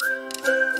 Música